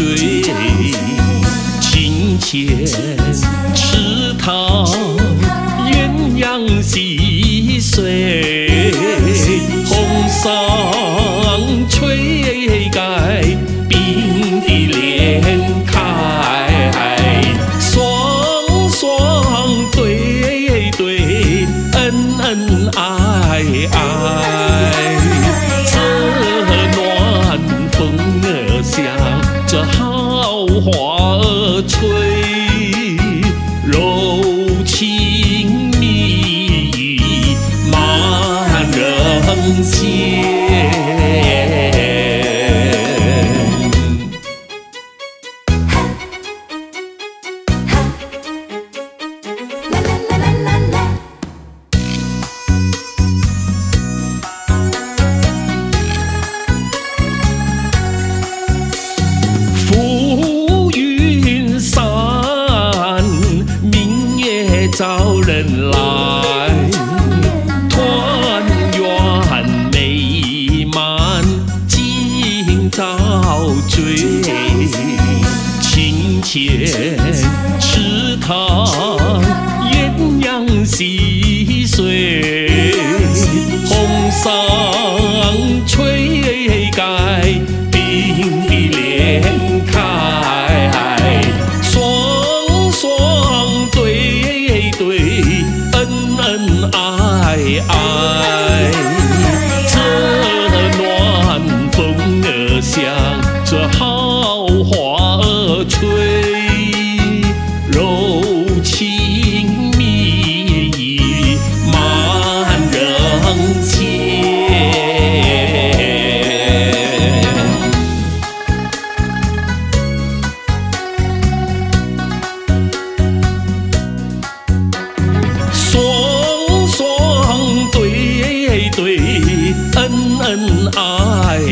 水，清浅池塘鸳鸯戏水，红裳吹盖并蒂莲开，双双对对，恩恩爱爱，柔情蜜意满人间。月照人来，团圆美满今朝醉，清浅池塘鸳鸯戏水，红裳吹盖鬓。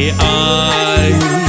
ai?